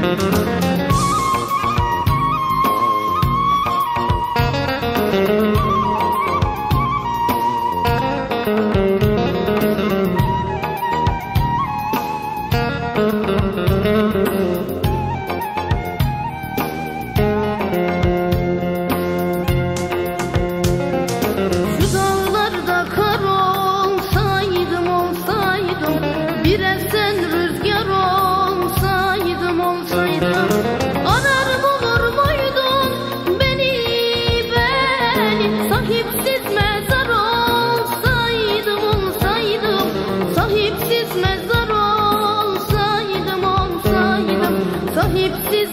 Música Sahipsiz mezar olsaydım olsaydım. Sahipsiz mezar olsaydım olsaydım. Sahipsiz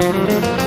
Música